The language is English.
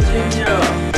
Virginia.